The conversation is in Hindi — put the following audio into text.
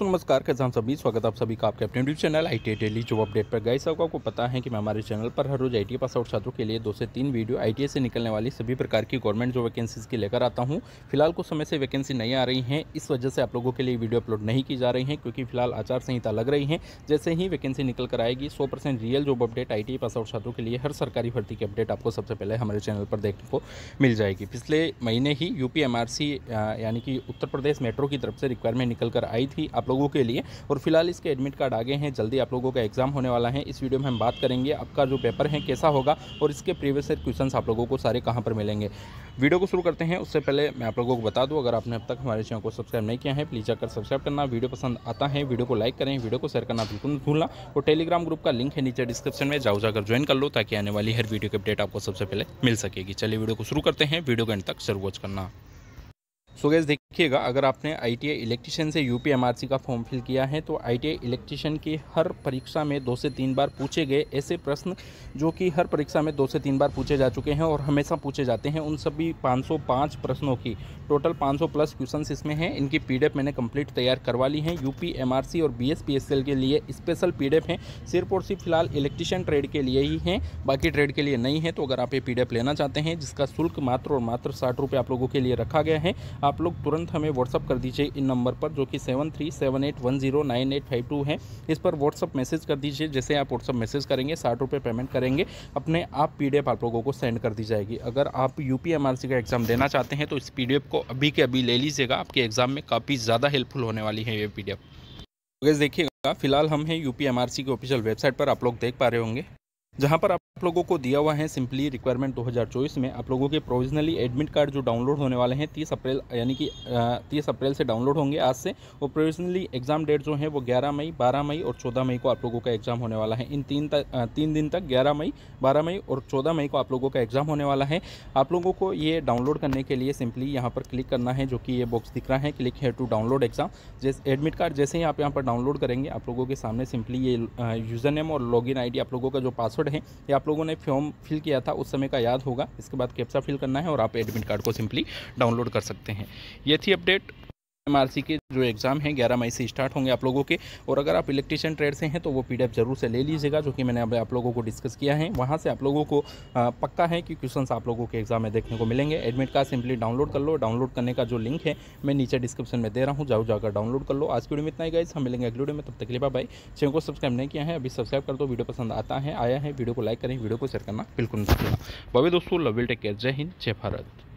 दोस्तों नमस्कार कैसे हम सभी, स्वागत आप सभी का आपके अपने YouTube channel I T daily job update पर। गए सबको आपको पता है कि मैं हमारे चैनल पर हर रोज आई टी पास आउट छात्रों के लिए दो से तीन वीडियो आई से निकलने वाली सभी प्रकार की गवर्नमेंट जो वैकेंसीज की लेकर आता हूँ। फ़िलहाल कुछ समय से वैकेंसी नहीं आ रही है, इस वजह से आप लोगों के लिए वीडियो अपलोड नहीं की जा रही है, क्योंकि फ़िलहाल आचार संहिता लग रही है। जैसे ही वैकेंसी निकल कर आएगी, सौ real job update I pass out छात्रों के लिए हर सरकारी भर्ती की अपडेट आपको सबसे पहले हमारे चैनल पर देखने को मिल जाएगी। पिछले महीने ही एमआरसी यानी कि उत्तर प्रदेश मेट्रो की तरफ़ से रिक्वायरमेंट निकल कर आई थी। आप लोगों के लिए। और फ़िलहाल इसके एडमिट कार्ड आगे हैं, जल्दी आप लोगों का एग्ज़ाम होने वाला है। इस वीडियो में हम बात करेंगे आपका जो पेपर है, कैसा होगा और इसके प्रीवियस क्वेश्चन आप लोगों को सारे कहाँ पर मिलेंगे। वीडियो को शुरू करते हैं, उससे पहले मैं आप लोगों को बता दूँ, अगर आपने अब तक हमारे चैनल को सब्सक्राइब नहीं किया है प्लीज़ जाकर सब्सक्राइब करना। वीडियो पसंद आता है वीडियो को लाइक करें वीडियो को शेयर करना बिल्कुल भूलना। और टेलीग्राम ग्रुप का लिंक है नीचे डिस्क्रिप्शन में, जाओ जाकर ज्वाइन कर लो, ताकि आने वाली हर वीडियो की अपडेट आपको सबसे पहले मिल सकेगी। चलिए वीडियो को शुरू करते हैं वीडियो को एंड तक ज़रूर वॉच करना। सो गैस देखिएगा, अगर आपने आई टी इलेक्ट्रिशियन से यूपी एमआरसी का फॉर्म फिल किया है तो आई टी इलेक्ट्रिशियन की हर परीक्षा में दो से तीन बार पूछे गए ऐसे प्रश्न जो कि हर परीक्षा में दो से तीन बार पूछे जा चुके हैं और हमेशा पूछे जाते हैं उन सभी 505 प्रश्नों की। टोटल 500 प्लस क्वेश्चन इसमें हैं। इनकी पीडीएफ मैंने कंप्लीट तैयार करवा ली है। एमआरसी और बीएसपीएसएल के लिए स्पेशल पीडीएफ है। सिर्फ़ और सिर्फ़ फ़िलहाल इलेक्ट्रिशियन ट्रेड के लिए ही हैं। बाकी ट्रेड के लिए नहीं है। तो अगर आप ये पीडीएफ लेना चाहते हैं, जिसका शुल्क मात्र और मात्र साठ आप लोगों के लिए रखा गया है आप लोग तुरंत हमें व्हाट्सअप कर दीजिए इन नंबर पर, जो कि seven three seven eight one zero nine eight five two है। इस पर व्हाट्सअप मैसेज कर दीजिए, जैसे आप व्हाट्सअप मैसेज करेंगे, साठ रुपये पेमेंट करेंगे, अपने आप PDF आप लोगों को सेंड कर दी जाएगी। अगर आप यू पी का एग्ज़ाम देना चाहते हैं तो इस PDF को अभी के अभी ले लीजिएगा, आपके एग्ज़ाम में काफ़ी ज़्यादा हेल्पफुल होने वाली है ये पी डी देखिएगा, फ़िलहाल हम हैं यूपी एमआरसी के ऑफिशियल वेबसाइट पर, आप लोग देख पा रहे होंगे। जहाँ पर आप लोगों को दिया हुआ है सिंपली रिक्वायरमेंट 2024 में, आप लोगों के प्रोविजनली एडमिट कार्ड जो डाउनलोड होने वाले हैं 30 अप्रैल, यानी कि 30 अप्रैल से डाउनलोड होंगे आज से और प्रोविजनली एग्ज़ाम डेट जो है वो 11 मई 12 मई और 14 मई को आप लोगों का एग्ज़ाम होने वाला है। इन तीन तक तीन दिन तक 11 मई 12 मई और 14 मई को आप लोगों का एग्ज़ाम होने वाला है। आप लोगों को ये डाउनलोड करने के लिए सिंपली यहाँ पर क्लिक करना है जो कि ये बॉक्स दिख रहा है क्लिक है टू डाउनलोड एग्ज़ाम जैसे एडमिट कार्ड जैसे ही आप यहाँ पर डाउनलोड करेंगे, आप लोगों के सामने सिंपली ये यूज़र नेम और लॉगिन आई आप लोगों का जो पासवर्ड है। ये आप लोगों ने फॉर्म फिल किया था, उस समय का याद होगा। इसके बाद कैप्सा फिल करना है और आप एडमिट कार्ड को सिंपली डाउनलोड कर सकते हैं। ये थी अपडेट एमआरसी के जो एग्ज़ाम हैं 11 मई से स्टार्ट होंगे आप लोगों के। और अगर आप इलेक्ट्रिशियन ट्रेड से हैं तो वो पीडीएफ ज़रूर से ले लीजिएगा, जो कि मैंने अब आप लोगों को डिस्कस किया है। वहाँ से आप लोगों को पक्का है कि क्वेश्चन आप लोगों के एग्ज़ाम में देखने को मिलेंगे। एडमिट कार्ड सिंपली डाउनलोड कर लो। डाउनलोड करने का जो लिंक है, मैं नीचे डिस्क्रिप्शन में दे रहा हूँ। जाओ, जाकर डाउनलोड कर लो। आज की वीडियो में इतना ही गाइज़ हम मिलेंगे अगले वीडियो में। तब तक लिए बाय चैनल को सब्सक्राइब नहीं किया है, अभी सब्सक्राइब कर दो। वीडियो पसंद आता है, आया है वीडियो को लाइक करें वीडियो को शेयर करना बिल्कुल नहीं बाबे दोस्तों लव विल टेक केयर जय हिंद, जय भारत।